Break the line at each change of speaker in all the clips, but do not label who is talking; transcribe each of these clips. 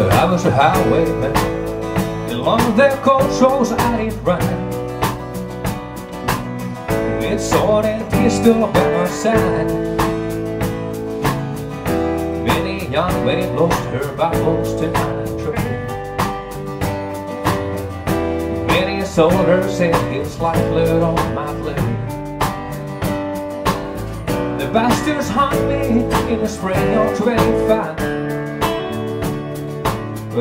I was a highwayman. Along the cold roads I did ride. With sword and pistol by my side. Many young women lost her Bibles to my trade. Many soldiers said his life lived on my blade. The bastards hunt me in the spring of 25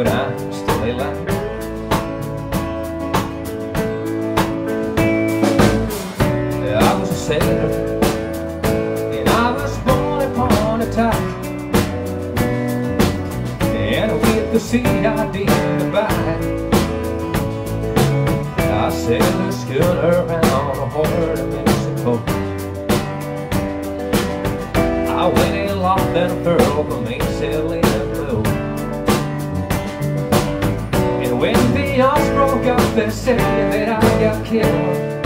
I'm still alive I was a sailor And I was born upon a tide And with the sea I did abide I sailed a schooner around the horn of Mexico I went aloft and furled the mainsail they said that I got killed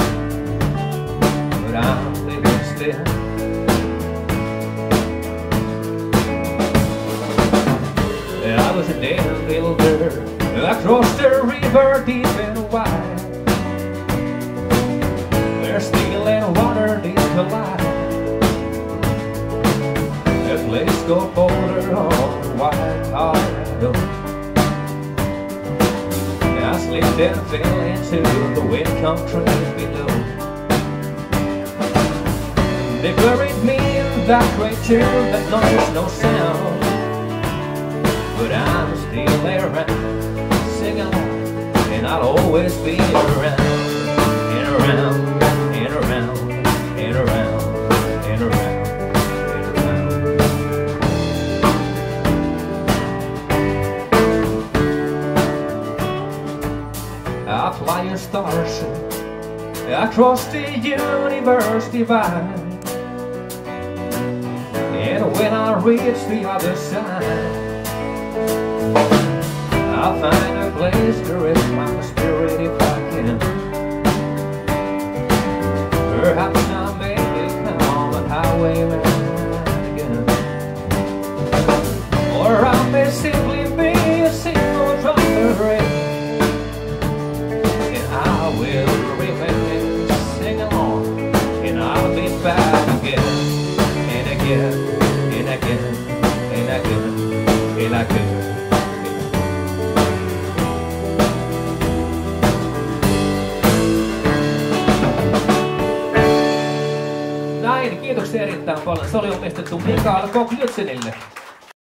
But I'm living still I was a dam builder I crossed the river deep and wide I fell into the wet country below They buried me in that tomb that knows no sound But I'm still there singing And I'll always be around I fly a starship across the universe divide. And when I reach the other side, I'll find a place to rest my spirit if I can. Perhaps I may become a highwayman Näin, kiitoksia erittäin paljon. Se oli omistettu Mikael Kokljötsenille.